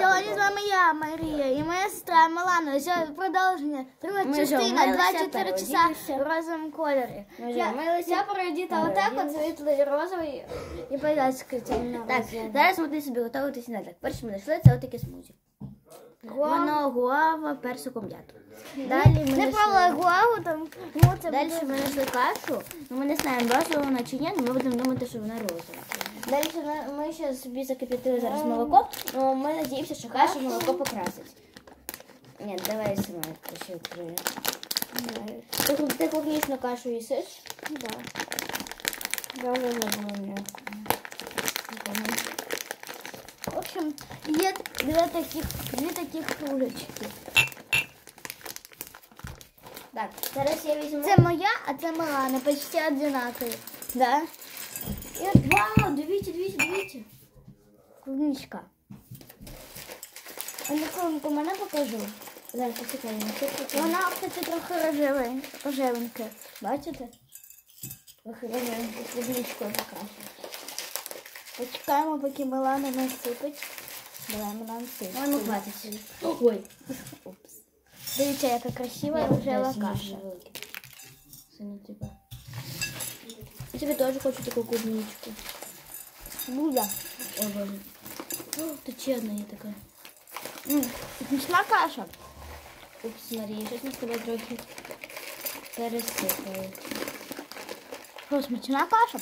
Сьогодні з вами я, Марія, і моя сестра Милана. Сьогодні продовження. Друга частина, 24 часа в розовому кольорі. Я, переодіта отак, от світлий, розовий і пов'язки. Так, зараз ми собі готувати сніданок. Перше ми знайшли це отаке смузі. Воно гуава, персиком м'яту. Далі ми Не знайшли- гуаву, там, ну це Далі ми знайшли кашу. Ну, ми не знаємо, розова вона чи ні, але ми будемо думати, що вона розова. Далі ми- ще собі закипятили зараз молоко, але ми надіємося, що каша молоко покрасить. Ні, давай сама ще відкрию. Ти, ти клубничну кашу їсиш? Да. Я вже забула м'яко. В общем, є дві таких, дві таких кулечки. Так, зараз я візьму. Це моя, а це Милана, почти одинакові. Да? От, вау, дивіться, дивіться, дивіться. Клубничка. А ну мене покажу. Зараз почекай, на що? Вона, кстати, трохи рожеве- рожевенька. Бачите? Вихідає клубничкою кашу. Почекаємо, поки Милана насипить. Давай, Милана Ой, ну сипить. хватить. Ой. Упс. Дивіться, яка красива рожева каша. великий. Типа. Я тебе теж хочу таку клубничку. Буда. О, боже. О, тут ще одна є така. М, Смачна каша. Упс, Марія, щось ми з тобою трохи пересипали. Що, смачна каша?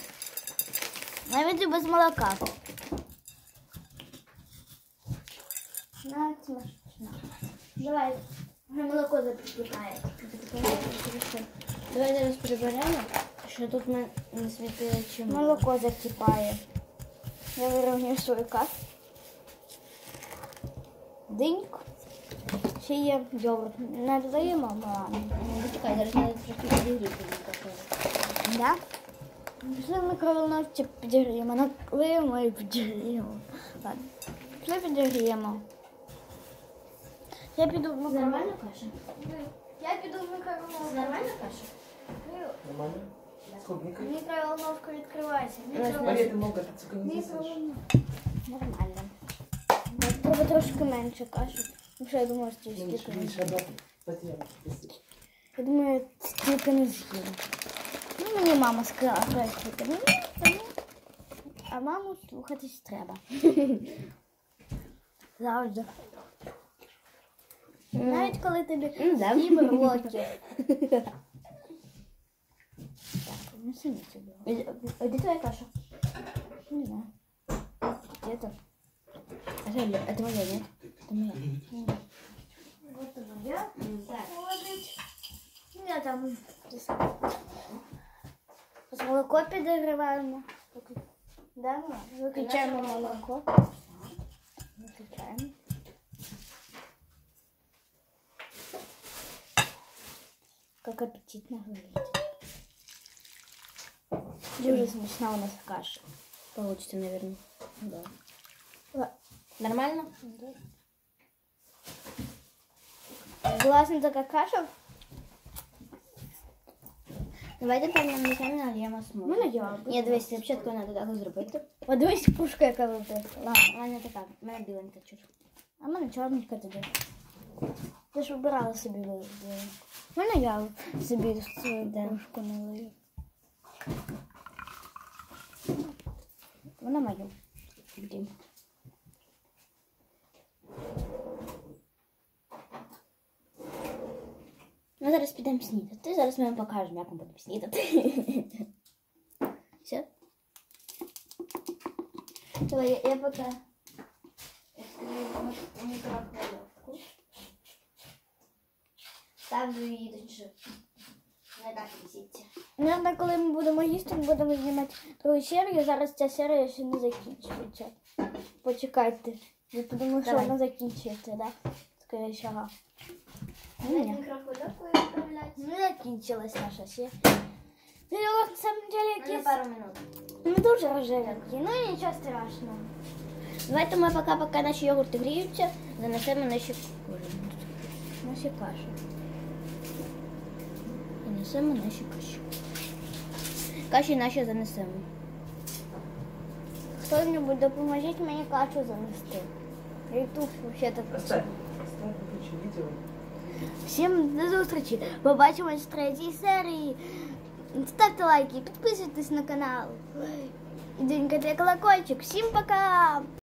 Навіть і без молока. Навіть смачна. Давай, вже молоко запікає. Давай зараз приберемо, що тут ми Не світили чому. Молоко закипає. Я вирівнюю свою кашу. Диньк. Ще є йогурт. Не додаємо Милану. Ну, Почекай, зараз треба трохи підігріти. Да? Пішли в микроволновці підігріємо. Накриємо і підігріємо. Ладно. Пішли підігріємо. Я піду в микроволновку. Нормальна каша? Я піду в микроволновку. Нормальна каша? Нормально? С клубникой? Микроволновка не съешь? Микроволновка. Нормально. Треба трошки менше. Ну що, я думаю, що стільки не. Я думаю, стільки не з'їм. Ну, мені мама сказала, що стільки не тому... А маму слухатись треба. Завжди. Навіть коли тобі М, да. сім років. Так, не сині собі. А де твоя каша? Не знаю. Где-то. А це моя, это моя, нет? Это моя. Вот моя. Так. Я там. З молоко підігріваємо. Да, ну, виключаємо молоко. Виключаємо. Как аппетитно выглядит. Дуже смачна у нас каша. Получится, наверное. Да. Нормально? Класна така каша. Давайте певно ми самі нальємо смугу. Ну, наїла. Ні, дивись, спочатку треба так зробити. Подивись, пушка, яка випила. Ладно, у мене така, у мене біленька чуть. А в мене чорненька тоді. Ти ж вибирала собі білу. Мене я собі свою кружку налию. Вона моя. Блін. Ну, зараз підемо снідати. Зараз ми вам покажемо, як ми будемо снідати. Все? Давай, я, я поки мікрохвильовку. Ставлю її до чужих. Так коли ми будемо їсти, ми будемо знімати другу серію. Зараз ця серія ще не закінчується. Почекайте. Я подумаю, що Давай. вона закінчується, да? Скоріше всього. Ні. Не закінчилась наша серія. Ну, на самом деле, якісь... пару минут. Ну, дуже рожевенькі, ну нічого страшного. Давайте ми поки, поки наші йогурти гріються, занесемо наші Наші каші. Занесемо наші каші. Каші наші занесемо. Хто-небудь допоможіть мені кашу занести. Ютуб выключи видео. Всім до зустрічі. Побачимось в третій серії. Ставте лайки, підписуйтесь на канал. І дзвінкайте колокольчик. Всім пока!